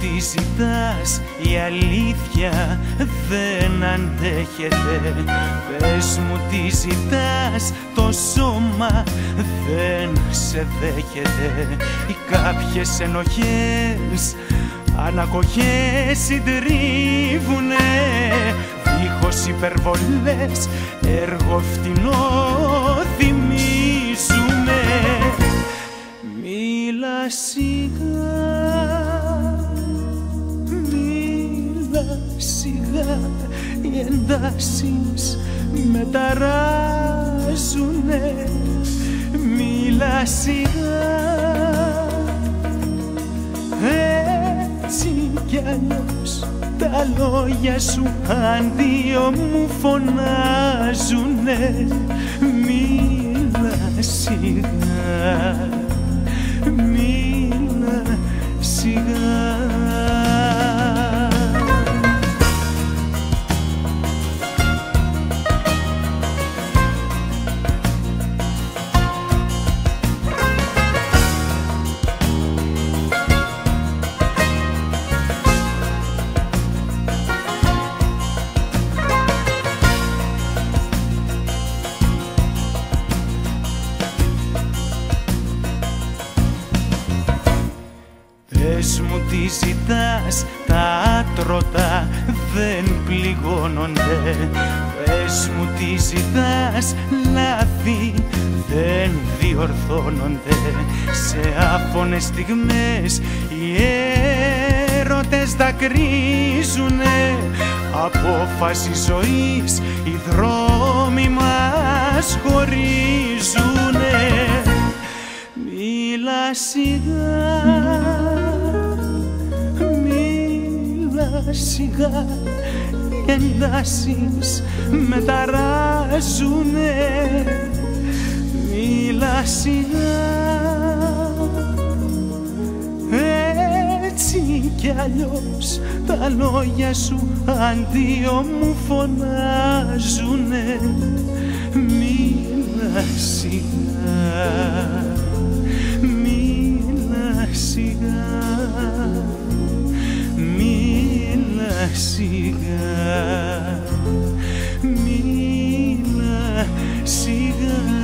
τι ζητάς η αλήθεια δεν αντέχεται. Πες μου τι ζητάς το σώμα δεν σε δέχεται. Οι κάποιες ενοχές ανακοχές συντρίβουνε. Δίχως υπερβολές έργο φτηνό θυμίζουμε Μίλα σιγά, οι εντάσεις με ταράζουνε Μίλα σιγά. Έτσι κι αλλιώς τα λόγια σου αντίο μου φωνάζουνε. Μίλα σιγά, τι ζητάς, τα άτρωτα δεν πληγώνονται. Πες μου τι ζητάς, λάθη δεν διορθώνονται. Σε άφωνες στιγμές οι έρωτες δακρύζουνε. Απόφαση ζωής οι δρόμοι μας χωρίζουνε. Μίλα σιγά, σιγά Οι εντάσεις με ταράζουνε Μίλα σιγά. Έτσι κι αλλιώς τα λόγια σου αντίο μου φωνάζουνε. Μίλα σιγά σιγά, μίλα σιγά.